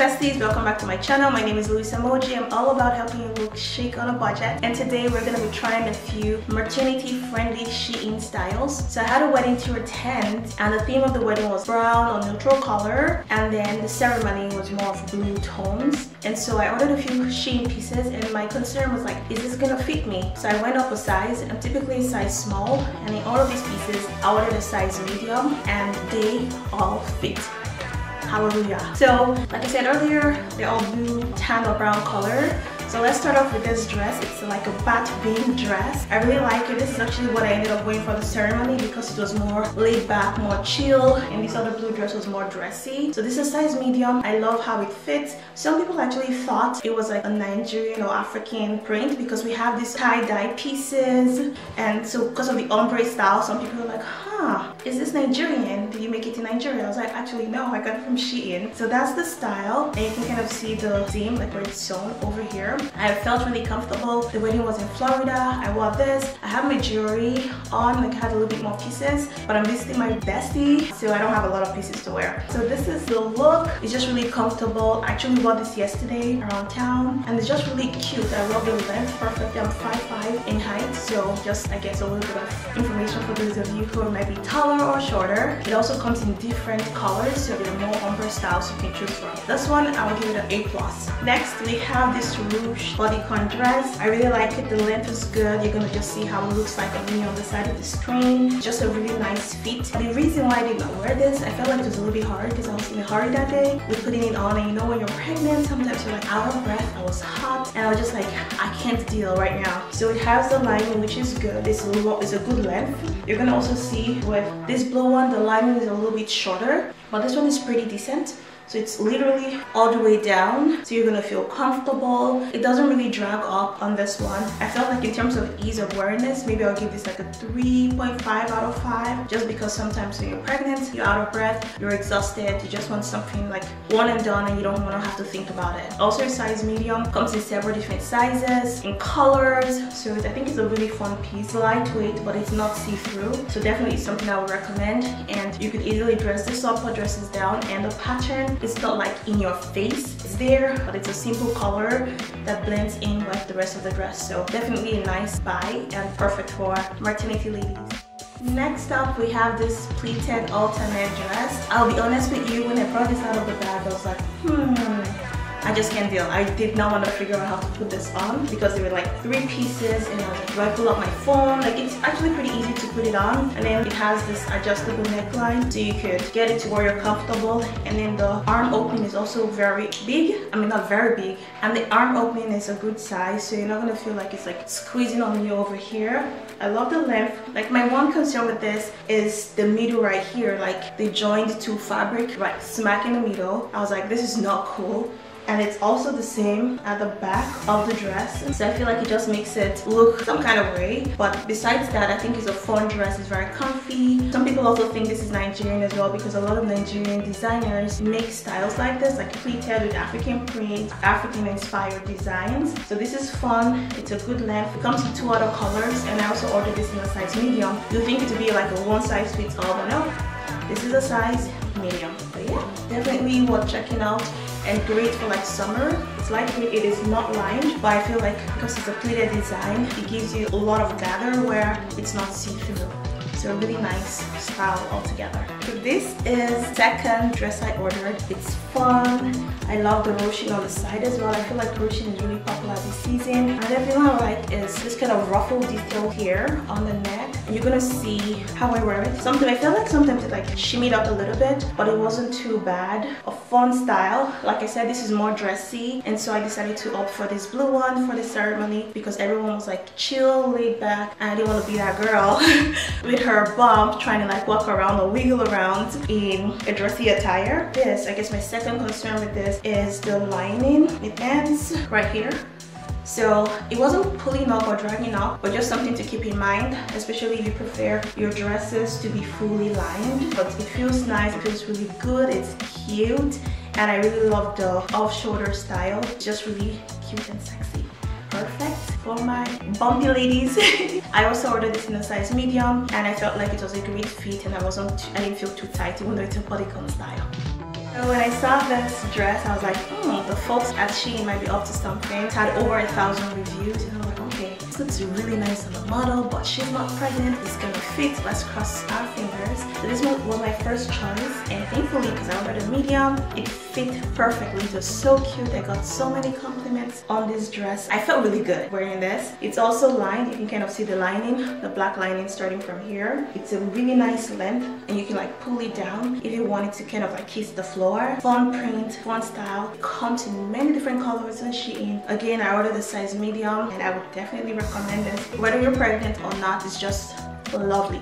besties, welcome back to my channel. My name is Louisa Moji. I'm all about helping you look chic on a budget. And today we're gonna be trying a few maternity friendly Shein styles. So I had a wedding to attend and the theme of the wedding was brown or neutral color. And then the ceremony was more of blue tones. And so I ordered a few Shein pieces and my concern was like, is this gonna fit me? So I went up a size. I'm typically a size small and in all of these pieces, I ordered a size medium and they all fit hallelujah so like i said earlier they're all blue tan or brown color so let's start off with this dress. It's like a bat bean dress. I really like it. This is actually what I ended up wearing for the ceremony because it was more laid back, more chill. And this other blue dress was more dressy. So this is size medium. I love how it fits. Some people actually thought it was like a Nigerian or African print because we have these tie-dye pieces. And so because of the ombre style, some people were like, huh, Ah, is this Nigerian? Did you make it in Nigeria? I was like, actually no, I got it from Shein. So that's the style. And you can kind of see the seam like where it's sewn over here. I felt really comfortable. The wedding was in Florida. I wore this. I have my jewelry on, like I had a little bit more pieces, but I'm visiting my bestie, so I don't have a lot of pieces to wear. So this is the look. It's just really comfortable. I actually bought this yesterday around town, and it's just really cute. I love the length, perfect. I'm 5'5 in height, so just I guess a little bit of information for those of you who might be taller or shorter. It also comes in different colors, so there are more ombre styles you can choose from. This one, I will give it an A+. plus. Next, we have this Rouge bodycon dress. I really like it. The length is good. You're gonna just see how it looks like on me on the side of the screen. Just a really nice fit. The reason why I did not wear this, I felt like it was a little bit hard because I was in a hurry that day with putting it on. And you know when you're pregnant, sometimes you're like out of breath. I was hot and I was just like, I can't deal right now. So it has the lining, which is good. It's a, it's a good length. You're gonna also see with this blue one, the lining is a little bit shorter, but this one is pretty decent. So it's literally all the way down. So you're gonna feel comfortable. It doesn't really drag up on this one. I felt like in terms of ease of wearing this, maybe I'll give this like a 3.5 out of 5. Just because sometimes when you're pregnant, you're out of breath, you're exhausted, you just want something like one and done and you don't wanna have to think about it. Also size medium, comes in several different sizes, in colors. So I think it's a really fun piece. Lightweight, but it's not see-through. So definitely something I would recommend. And you could easily dress this up or dress this down. And the pattern it's not like in your face. It's there, but it's a simple color that blends in with the rest of the dress. So definitely a nice buy and perfect for maternity ladies. Next up, we have this pleated alternate dress. I'll be honest with you, when I brought this out of the bag, I was like, hmm, I just can't deal. I did not want to figure out how to put this on because there were like three pieces and I was like, do I pull out my phone? Like it's actually pretty easy to put it on. And then it has this adjustable neckline so you could get it to where you're comfortable. And then the arm opening is also very big. I mean, not very big. And the arm opening is a good size so you're not going to feel like it's like squeezing on you over here. I love the length. Like my one concern with this is the middle right here. Like they joined two fabric right smack in the middle. I was like, this is not cool and it's also the same at the back of the dress. So I feel like it just makes it look some kind of way. But besides that I think it's a fun dress. It's very comfy. Some people also think this is Nigerian as well because a lot of Nigerian designers make styles like this like pleated with African print African inspired designs. So this is fun. It's a good length. It comes in two other colors. And I also ordered this in a size medium. You think it would be like a one size fits all but no. This is a size medium. But yeah definitely worth checking out and great for like summer. It's lightweight, it is not lined, but I feel like because it's a pleated design, it gives you a lot of gather where it's not see-through. So a really nice style altogether. So this is second dress I ordered. It's fun. I love the ruching on the side as well. I feel like ruching is really popular this season. Another thing I like is this kind of ruffle detail here on the neck. You're gonna see how I wear it. Sometimes I feel like sometimes it like shimmied up a little bit, but it wasn't too bad. A fun style. Like I said, this is more dressy. And so I decided to opt for this blue one for the ceremony because everyone was like chill, laid back. And I didn't want to be that girl with her bump trying to like walk around or wiggle around in a dressy attire. This, I guess my second concern with this is the lining. It ends right here. So it wasn't pulling up or dragging up, but just something to keep in mind, especially if you prefer your dresses to be fully lined. But it feels nice, it feels really good, it's cute, and I really love the off-shoulder style. It's just really cute and sexy perfect for my bumpy ladies. I also ordered this in a size medium and I felt like it was a great fit and I wasn't, I didn't feel too tight even though it's a bodycon style. So when I saw this dress, I was like, hmm, the folks at Shein might be up to something. It had over a thousand reviews and I was like, okay, this looks really nice on the model, but she's not pregnant. It's gonna fit. Let's cross our fingers. So this first choice and thankfully, because I ordered a medium, it fit perfectly. It was so cute. I got so many compliments on this dress. I felt really good wearing this. It's also lined. You can kind of see the lining, the black lining starting from here. It's a really nice length and you can like pull it down if you wanted to kind of like kiss the floor. Fun print, fun style. It comes in many different colors on Shein. Again, I ordered the size medium and I would definitely recommend this. Whether you're pregnant or not, it's just lovely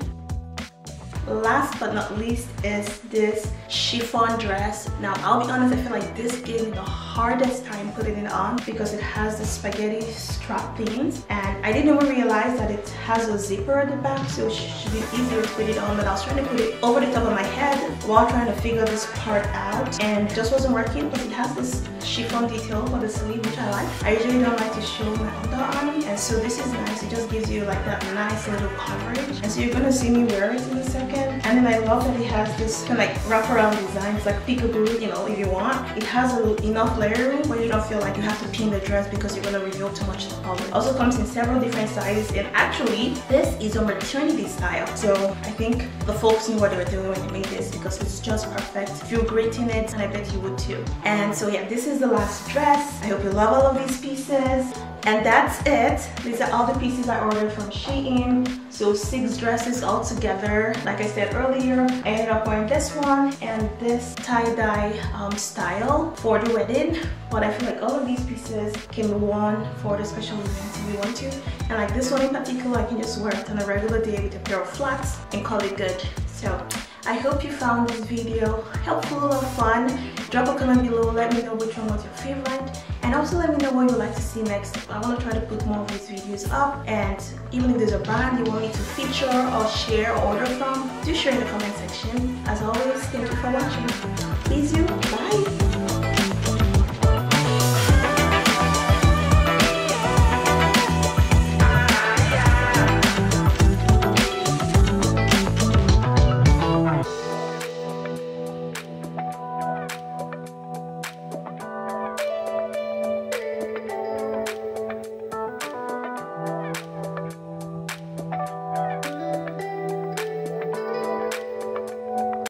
last but not least is this chiffon dress. Now i'll be honest i feel like this gave me the hardest time putting it on because it has the spaghetti strap things and i didn't even realize that it has a zipper at the back so it should be easier to put it on but i was trying to put it over the top of my head while trying to figure this part out. And just wasn't working but it has this chiffon detail for the sleeve which i like. I usually don't like to show my underarm and so this is nice. It just gives you like that nice little coverage. And so you're gonna see me wear it in a second and then I love that it has this kind of like wraparound design. It's like peekaboo, you know, if you want. It has enough layering where you don't feel like you have to pin the dress because you're gonna reveal too much of the. It also comes in several different sizes and actually this is a maternity style. So I think the folks knew what they were doing when they made this because it's just perfect. Feel great in it and I bet you would too. And so yeah, this is the last dress. I hope you love all of these pieces. And that's it. These are all the pieces I ordered from Shein. So six dresses all together. Like I said earlier, I ended up wearing this one and this tie-dye um, style for the wedding. But I feel like all of these pieces can be worn for the special events if you want to. And like this one in particular, I can just wear it on a regular day with a pair of flats and call it good. So I hope you found this video helpful and fun. Drop a comment below, let me know which one was your favorite. And also let me know what you would like to see next. I want to try to put more of these videos up. And even if there's a brand you want me to feature or share or order from, do share in the comment section. As always, thank you for watching. Please you, bye!